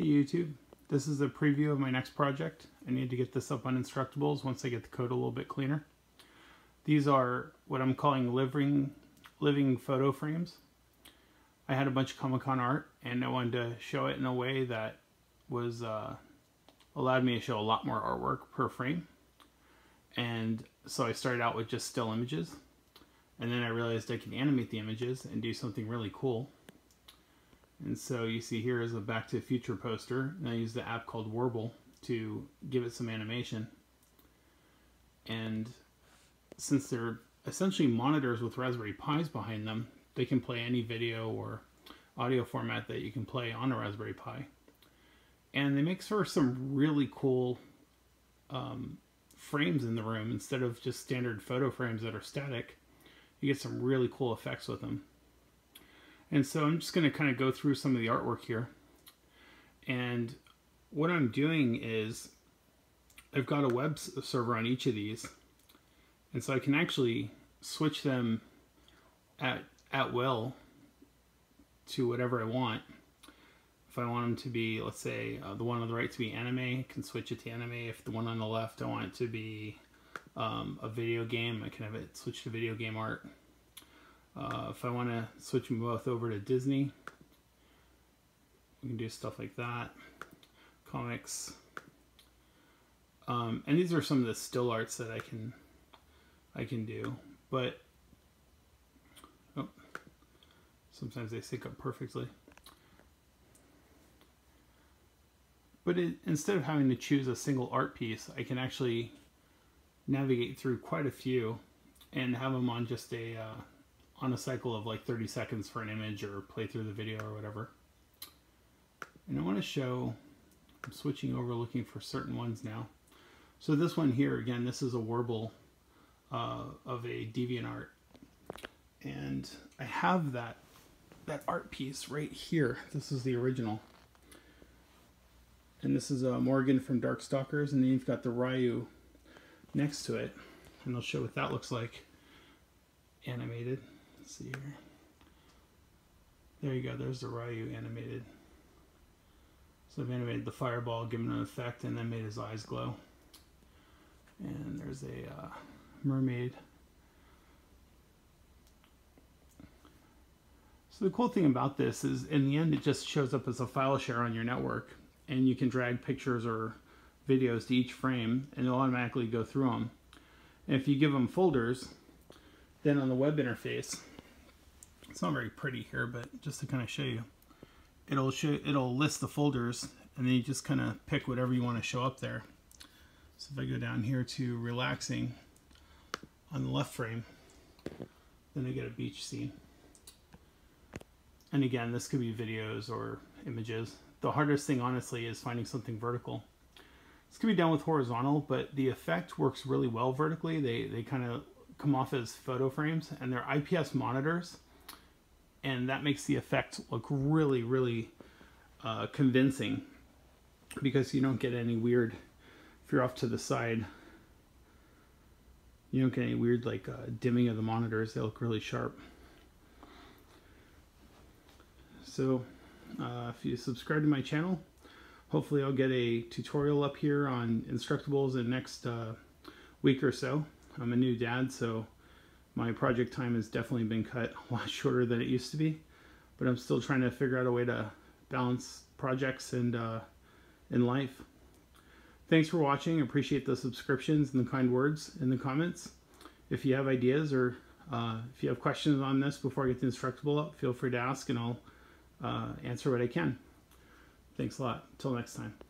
Hey YouTube, this is a preview of my next project. I need to get this up on Instructables once I get the code a little bit cleaner. These are what I'm calling living, living photo frames. I had a bunch of Comic-Con art and I wanted to show it in a way that was uh, allowed me to show a lot more artwork per frame. And so I started out with just still images and then I realized I can animate the images and do something really cool. And so you see here is a Back to the Future poster, and I use the app called Werble to give it some animation. And since they're essentially monitors with Raspberry Pis behind them, they can play any video or audio format that you can play on a Raspberry Pi. And they make for some really cool um, frames in the room instead of just standard photo frames that are static. You get some really cool effects with them. And so I'm just going to kind of go through some of the artwork here. And what I'm doing is I've got a web server on each of these. And so I can actually switch them at, at will to whatever I want. If I want them to be, let's say, uh, the one on the right to be anime, I can switch it to anime. If the one on the left, I want it to be um, a video game, I can have it switch to video game art. Uh, if I want to switch them both over to Disney, we can do stuff like that. Comics. Um, and these are some of the still arts that I can I can do. But oh, sometimes they sync up perfectly. But it, instead of having to choose a single art piece, I can actually navigate through quite a few and have them on just a uh, on a cycle of like 30 seconds for an image or play through the video or whatever. And I want to show, I'm switching over looking for certain ones now. So this one here, again, this is a Werble uh, of a DeviantArt. And I have that, that art piece right here. This is the original. And this is a uh, Morrigan from Darkstalkers, and then you've got the Ryu next to it. And I'll show what that looks like animated. See here. There you go, there's the Ryu animated. So I've animated the fireball, given an effect, and then made his eyes glow. And there's a uh, mermaid. So the cool thing about this is in the end it just shows up as a file share on your network and you can drag pictures or videos to each frame and it'll automatically go through them. And if you give them folders, then on the web interface, it's not very pretty here, but just to kind of show you, it'll show it'll list the folders, and then you just kind of pick whatever you want to show up there. So if I go down here to relaxing on the left frame, then I get a beach scene. And again, this could be videos or images. The hardest thing, honestly, is finding something vertical. This could be done with horizontal, but the effect works really well vertically. They, they kind of come off as photo frames, and they're IPS monitors and that makes the effect look really, really uh, convincing because you don't get any weird, if you're off to the side, you don't get any weird like uh, dimming of the monitors. They look really sharp. So uh, if you subscribe to my channel, hopefully I'll get a tutorial up here on Instructables in next uh, week or so. I'm a new dad, so my project time has definitely been cut a lot shorter than it used to be, but I'm still trying to figure out a way to balance projects and uh, in life. Thanks for watching. I appreciate the subscriptions and the kind words in the comments. If you have ideas or uh, if you have questions on this before I get the Instructable up, feel free to ask and I'll uh, answer what I can. Thanks a lot. Until next time.